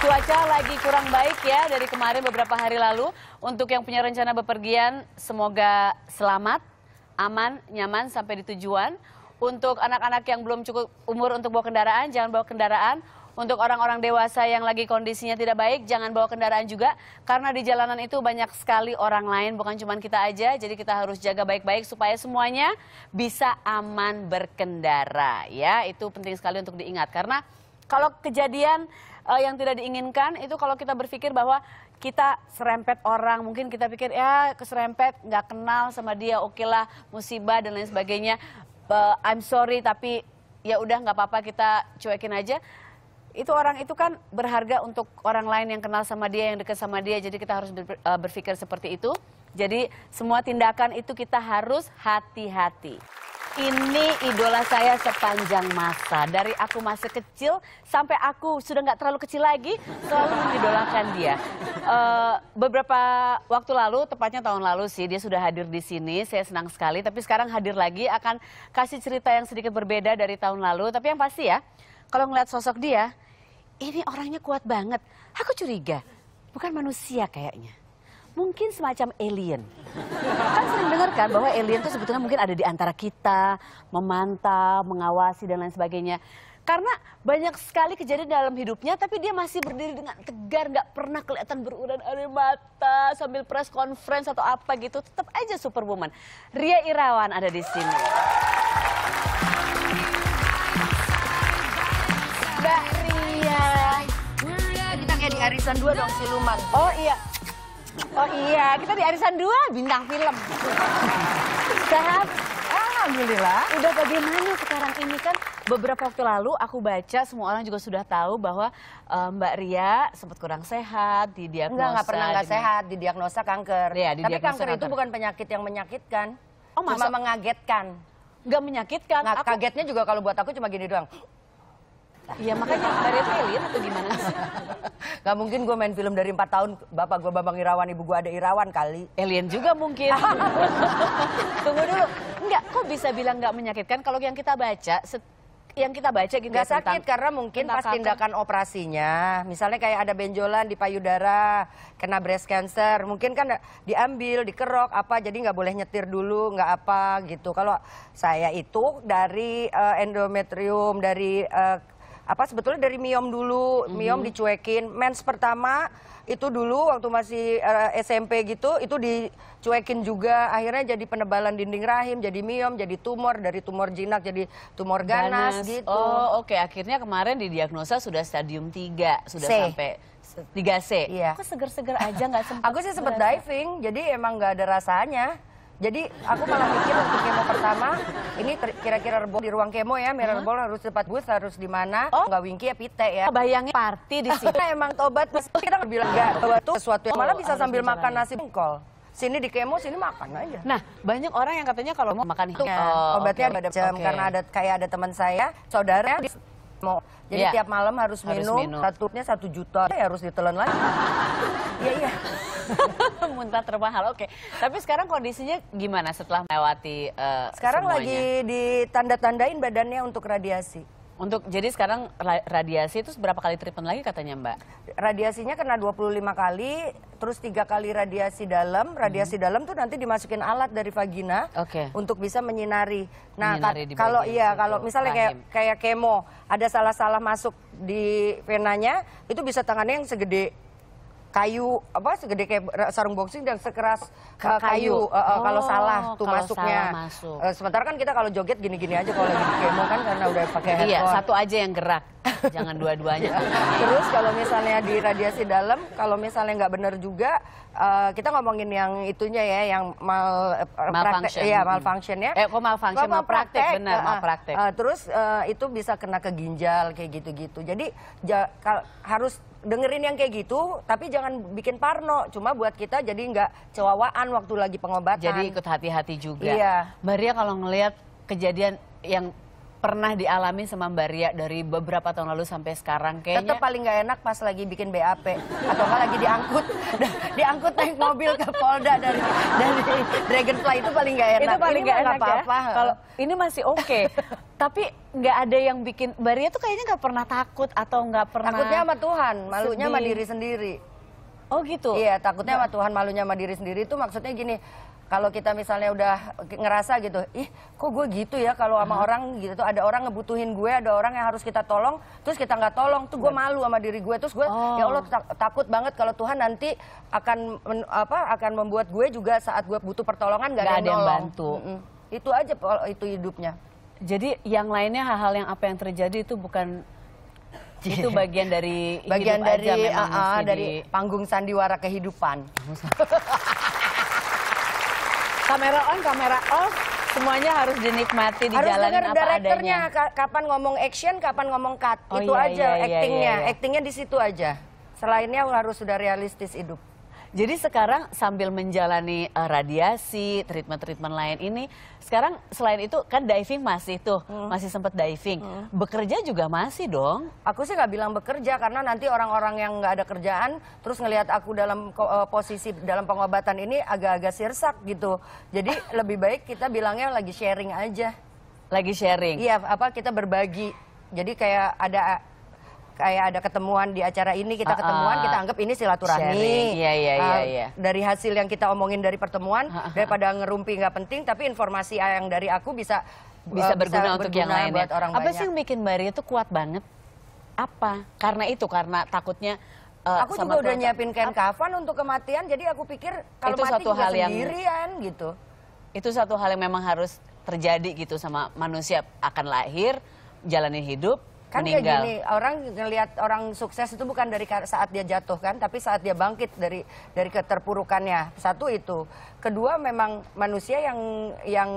cuaca lagi kurang baik ya dari kemarin beberapa hari lalu. Untuk yang punya rencana bepergian, semoga selamat, aman, nyaman sampai di tujuan. Untuk anak-anak yang belum cukup umur untuk bawa kendaraan, jangan bawa kendaraan. Untuk orang-orang dewasa yang lagi kondisinya tidak baik, jangan bawa kendaraan juga. Karena di jalanan itu banyak sekali orang lain, bukan cuma kita aja. Jadi kita harus jaga baik-baik supaya semuanya bisa aman berkendara. Ya, itu penting sekali untuk diingat. Karena kalau kejadian uh, yang tidak diinginkan itu kalau kita berpikir bahwa kita serempet orang, mungkin kita pikir ya keserempet, nggak kenal sama dia, oke lah musibah dan lain sebagainya. Uh, I'm sorry tapi ya udah nggak apa-apa kita cuekin aja. Itu orang itu kan berharga untuk orang lain yang kenal sama dia, yang dekat sama dia. Jadi kita harus uh, berpikir seperti itu. Jadi semua tindakan itu kita harus hati-hati. Ini idola saya sepanjang masa. Dari aku masih kecil sampai aku sudah nggak terlalu kecil lagi, selalu mengidolakan dia. Uh, beberapa waktu lalu, tepatnya tahun lalu sih, dia sudah hadir di sini. Saya senang sekali. Tapi sekarang hadir lagi akan kasih cerita yang sedikit berbeda dari tahun lalu. Tapi yang pasti ya, kalau ngeliat sosok dia, ini orangnya kuat banget. Aku curiga, bukan manusia kayaknya mungkin semacam alien. Kan sering dengar kan bahwa alien itu sebetulnya mungkin ada di antara kita, memantau, mengawasi dan lain sebagainya. Karena banyak sekali kejadian dalam hidupnya, tapi dia masih berdiri dengan tegar, nggak pernah kelihatan beruran air mata sambil press conference atau apa gitu. Tetap aja superwoman. Ria Irawan ada di sini. Mbak Ria. Kita kayak di arisan dua dong siluman. Oh iya, Oh iya, kita di Arisan 2 bintang film. Sehat? Alhamdulillah. Udah bagaimana sekarang ini kan beberapa waktu lalu aku baca semua orang juga sudah tahu bahwa uh, Mbak Ria sempat kurang sehat, didiagnosa. Enggak, enggak pernah enggak sehat, didiagnosa kanker. Ya, Tapi kanker, itu bukan penyakit yang menyakitkan. Oh, cuma mengagetkan. Enggak menyakitkan. Nah, aku... kagetnya juga kalau buat aku cuma gini doang. Iya makanya dari alien atau gimana sih? Gak mungkin gue main film dari 4 tahun, bapak gue Bambang Irawan, ibu gue ada Irawan kali. Alien juga mungkin. Tunggu dulu, enggak kok bisa bilang nggak menyakitkan kalau yang kita baca, yang kita baca gitu Gak ya, sakit karena mungkin pas tindakan operasinya, misalnya kayak ada benjolan di payudara, kena breast cancer, mungkin kan diambil, dikerok apa, jadi nggak boleh nyetir dulu, nggak apa gitu. Kalau saya itu dari uh, endometrium, dari uh, apa sebetulnya dari miom dulu, mm -hmm. miom dicuekin. Mens pertama itu dulu waktu masih uh, eh, SMP gitu itu dicuekin juga akhirnya jadi penebalan dinding rahim jadi miom jadi tumor dari tumor jinak jadi tumor ganas, ganas. gitu oh oke okay. akhirnya kemarin didiagnosa sudah stadium 3 sudah C. sampai 3C iya. aku seger-seger aja nggak sempat aku sih sempat diving jadi emang nggak ada rasanya jadi aku malah mikir untuk kemo pertama, ini kira-kira rebol di ruang kemo ya, mirror ball harus cepat bus, harus di mana, oh? nggak wingki ya pite ya. Bayangin party di sini. emang tobat, kita bilang enggak, tobat tuh sesuatu yang malah bisa sambil makan nasi bengkol. Sini di kemo, sini makan aja. Nah, banyak orang yang katanya kalau mau makan itu oh, obatnya okay. ada jam okay. karena ada kayak ada teman saya, saudara mau jadi yeah. tiap malam harus, harus minum, minum. satunya satu juta ya harus ditelan lagi. Iya iya. Muntah termahal, oke. Tapi sekarang kondisinya gimana setelah melewati uh, Sekarang semuanya? lagi ditanda-tandain badannya untuk radiasi. Untuk jadi sekarang radiasi itu berapa kali treatment lagi katanya Mbak? Radiasinya kena 25 kali, terus tiga kali radiasi dalam. Radiasi hmm. dalam tuh nanti dimasukin alat dari vagina okay. untuk bisa menyinari. Nah, kalau iya kalau misalnya kayak kayak kemo, ada salah-salah masuk di venanya, itu bisa tangannya yang segede kayu apa segede kayak sarung boxing dan sekeras uh, kayu, uh, uh, oh, kalau salah tuh kalau masuknya. Salah masuk. Uh, sementara kan kita kalau joget gini-gini aja kalau lagi kemo kan karena udah pakai headphone. Iya, satu aja yang gerak. Jangan dua-duanya. Terus kalau misalnya di radiasi dalam, kalau misalnya nggak benar juga, uh, kita ngomongin yang itunya ya, yang mal uh, malfunction. Iya, malfunction ya. Eh, kok malfunction? Mal praktek, benar, uh, malpraktek. Uh, terus uh, itu bisa kena ke ginjal kayak gitu-gitu. Jadi ja, harus dengerin yang kayak gitu, tapi jangan bikin parno. Cuma buat kita jadi nggak cewawaan waktu lagi pengobatan. Jadi ikut hati-hati juga. Iya. Maria kalau ngelihat kejadian yang pernah dialami sama Mbak Ria dari beberapa tahun lalu sampai sekarang kayaknya Tetap paling nggak enak pas lagi bikin BAP atau nggak lagi diangkut, diangkut naik mobil ke Polda dari dari Dragonfly itu paling nggak enak. itu paling Ini nggak enak ya. apa-apa. Kalau ini masih oke, tapi nggak ada yang bikin Mbak Ria tuh kayaknya nggak pernah takut atau nggak pernah. takutnya sama Tuhan, malunya sama diri sendiri. Oh gitu. Iya, takutnya sama Tuhan, malunya sama diri sendiri itu maksudnya gini. Kalau kita misalnya udah ngerasa gitu, ih kok gue gitu ya kalau sama orang gitu, ada orang ngebutuhin gue, ada orang yang harus kita tolong, terus kita nggak tolong, tuh gue malu sama diri gue, terus gue Oh. ya Allah tak- takut banget kalau Tuhan nanti akan men- apa akan membuat gue juga saat gue butuh pertolongan nggak Nggak ada ada yang bantu. Mm-mm. Itu aja itu hidupnya. Jadi yang lainnya hal-hal yang apa yang terjadi itu bukan itu bagian dari Bagian dari aja mesti dari di- panggung sandiwara kehidupan. kamera on, kamera off, semuanya harus dinikmati, harus dijalanin dengar apa direkturnya adanya. ka- kapan ngomong action kapan ngomong cut Oh, itu iya, aja iya, iya, actingnya iya, iya. actingnya di situ aja selainnya harus sudah realistis hidup Jadi sekarang sambil menjalani eh, radiasi, treatment-treatment lain ini, sekarang selain itu kan diving masih tuh, Hmm. masih sempat diving. Bekerja juga masih dong. aku sih nggak bilang bekerja karena nanti orang-orang yang nggak ada kerjaan terus ngelihat aku dalam eh, posisi dalam pengobatan ini agak-agak sirsak gitu jadi lebih baik kita bilangnya lagi sharing aja Lagi sharing. iya apa kita berbagi jadi kayak ada kayak ada ketemuan di acara ini kita ketemuan kita anggap ini silaturahmi. Iya, iya, iya, iya. dari hasil yang kita omongin dari pertemuan daripada ngerumpi nggak penting tapi informasi yang dari aku bisa Bisa eh, berguna untuk yang berguna lainnya. buat orang Apa banyak. sih yang bikin Mbak Ria tuh kuat banget? Apa? Karena itu, karena takutnya eh, aku sama juga udah nyiapin kain kafan untuk kematian jadi aku pikir kalau Itu mati satu hal yang- sendirian gitu itu satu hal yang memang harus terjadi gitu sama manusia akan lahir, jalanin hidup, kan kayak meninggal. gini orang ngelihat orang sukses itu bukan dari saat dia jatuh kan tapi saat dia bangkit dari dari keterpurukannya satu itu kedua memang manusia yang yang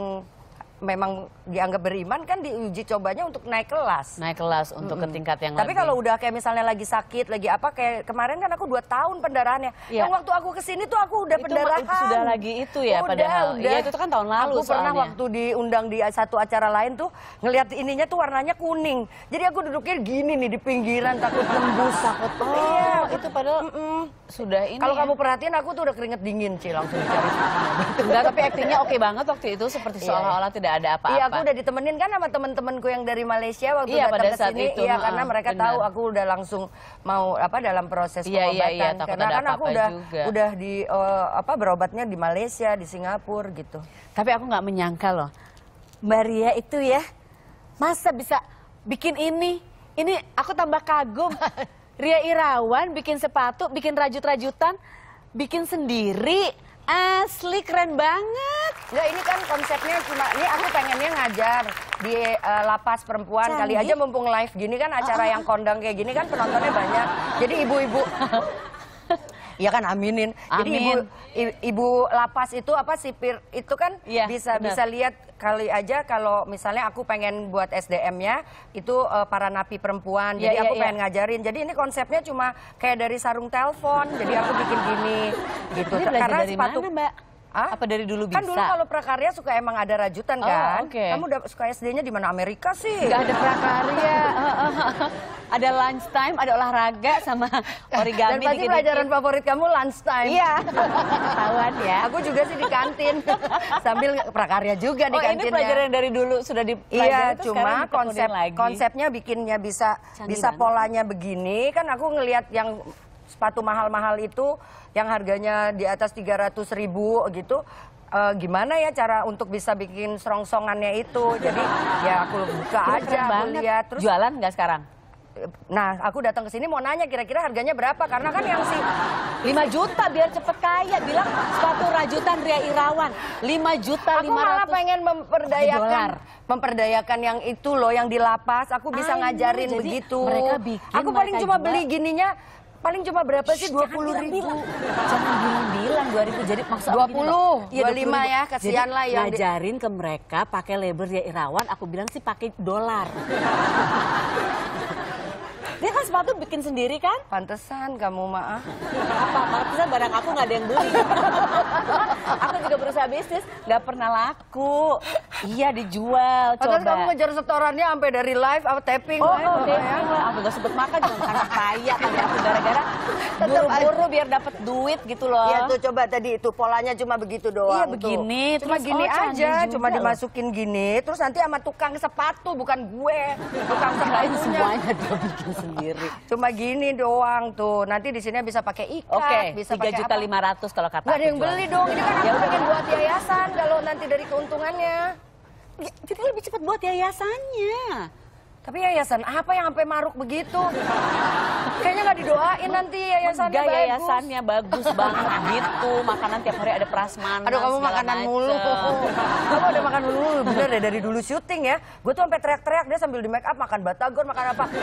memang dianggap beriman kan diuji cobanya untuk naik kelas Naik kelas untuk ke tingkat yang tapi lebih. kalau udah kayak misalnya lagi sakit lagi apa kayak kemarin kan aku dua tahun pendarahannya Iya. yang waktu aku ke sini tuh aku udah Itu pendarahan mah- sudah lagi itu ya udah, padahal. udah. Iya, itu kan tahun lalu aku pernah soalnya. waktu diundang di satu acara lain tuh ngelihat ininya tuh warnanya kuning jadi aku duduknya gini nih di pinggiran takut nembus takut Oh, iya itu padahal sudah ini. kalau ya. kamu perhatiin aku tuh udah keringet dingin sih langsung dicari Enggak, tapi aktingnya oke banget waktu itu seperti Iya. seolah-olah tidak ada apa-apa. Iya, aku udah ditemenin kan sama temen-temenku yang dari Malaysia waktu Iya, datang ke sini. itu, Iya, karena mereka benar. tahu aku udah langsung mau apa dalam proses Iya, iya, pengobatan. iya, takut karena ada kan aku udah juga. udah di eh, apa berobatnya di Malaysia, di Singapura gitu. Tapi aku nggak menyangka loh, Mbak Ria itu ya, masa bisa bikin ini? Ini aku tambah kagum. Ria Irawan bikin sepatu, bikin rajut-rajutan, bikin sendiri. Asli keren banget. Enggak, ini kan konsepnya cuma ini aku pengennya ngajar di eh, lapas perempuan kali aja mumpung live gini kan acara yang kondang kayak gini kan penontonnya banyak. Jadi ibu-ibu Iya kan aminin. Jadi Amin. ibu i- ibu lapas itu apa sipir itu kan Iya, bisa benar. bisa lihat kali aja kalau misalnya aku pengen buat SDM-nya itu eh, para napi perempuan. Iya, Jadi iya, aku iya. pengen ngajarin. Jadi ini konsepnya cuma kayak dari sarung telepon. Jadi aku bikin gini gitu. Ini Karena dari sepatu mana Mbak? Hah? Apa dari dulu bisa? Kan dulu kalau prakarya suka emang ada rajutan Oh, kan. oke. Kamu udah suka SD-nya di mana Amerika sih? Gak ada prakarya. ada lunch time, ada olahraga sama Dan origami pasti dikit-dikit. pelajaran favorit kamu lunch time. Iya, ketahuan ya. Aku juga sih di kantin. Sambil prakarya juga di Oh ini pelajaran dari dulu sudah Iya, dipelajari terus cuma konsep lagi. konsepnya bikinnya bisa Canggih bisa banget. polanya begini. Kan aku ngelihat yang sepatu mahal-mahal itu yang harganya di atas 300 ribu gitu. eh, gimana ya cara untuk bisa bikin serongsongannya itu? Jadi ya aku buka aja, aku lihat terus Jualan nggak sekarang? Nah, aku datang ke sini mau nanya kira-kira harganya berapa? Karena kan yang si 5 juta biar cepet kaya. Bilang sepatu rajutan Ria Irawan. 5 juta aku malah 500. pengen memperdayakan dolar. memperdayakan yang itu loh yang di lapas. Aku bisa know, ngajarin begitu. mereka bikin, aku paling mereka cuma jual. beli gininya paling cuma berapa sih? 20 jangan ribu. Jangan bilang-bilang 2000 jadi maksud gini 20, loh. 25 ya, kasihan lah yang di- ngajarin ke mereka pakai label Ria Irawan, aku bilang sih pakai dolar. Dia kan sepatu bikin sendiri kan? Pantesan kamu mah. ah. Apa? Maksudnya barang aku nggak ada yang beli. aku juga berusaha bisnis, nggak pernah laku. Iya dijual, Padahal coba. kamu ngejar setorannya sampai dari live apa tapping Oh, live, oh, deh, ya? aku gak sebut makan cuma karena kaya kali aku gara-gara buru-buru biar dapat duit gitu loh. Iya tuh coba tadi itu polanya cuma begitu doang. Iya, tuh. begini, Cuma terus, gini oh, aja, cuma loh. dimasukin gini, terus nanti sama tukang sepatu bukan gue. Tukang sepatunya. semuanya dia bikin sendiri. Cuma gini doang tuh. Nanti di sini bisa pakai ikat, Oke, bisa tiga pakai juta lima ratus kalau kata Nggak ada yang jual. beli dong. Ini kan aku Ya pengen buat yayasan kalau nanti dari keuntungannya. Ya, Jadi lebih cepat buat yayasannya. Tapi yayasan apa yang sampai maruk begitu? Kayaknya nggak didoain nanti yayasannya Enggak, bagus. yayasannya bagus banget gitu. Makanan tiap hari ada prasmanan. Aduh kamu makanan macem. mulu. Kamu ada makan mulu. Bener deh dari dulu syuting ya. Gue tuh sampai teriak-teriak dia sambil di make up makan batagor makan apa.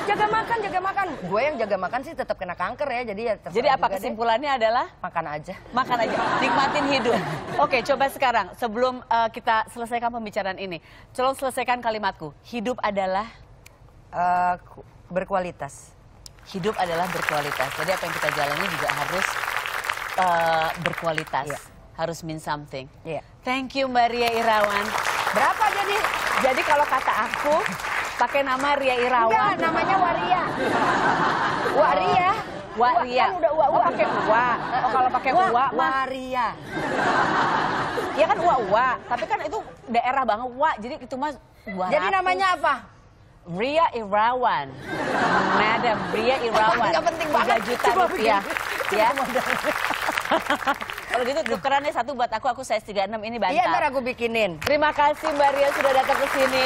Jaga makan, jaga makan. Gue yang jaga makan sih tetap kena kanker ya. Jadi ya Jadi apa juga deh. kesimpulannya adalah Makan aja. makan aja, nikmatin hidup. Oke, coba sekarang sebelum uh, kita selesaikan pembicaraan ini, tolong selesaikan kalimatku. Hidup adalah ku- berkualitas. hidup adalah berkualitas. Jadi apa yang kita jalani juga harus uh, berkualitas, Iya. harus mean something. Iya. Thank you Mbak Ria Irawan. Berapa jadi? Jadi kalau kata aku pakai nama Ria Enggak, Irawan. namanya Waria. Waria. Wak Ria. Kan udah uwa Oh pakai uwa. Oh kalau pakai Wa, uwa mah Waria. ya kan uwa uwa. Tapi kan itu daerah banget uwa. Jadi itu mah 200. Jadi namanya apa? Ria Irawan. Madam Ria Irawan. Nggak penting banget. 3 juta Cuma rupiah. begini. Ya. Kalau gitu tukerannya satu buat aku, aku size 36 ini bantal. Iya, ntar aku bikinin. Terima kasih Mbak Ria sudah datang ke sini.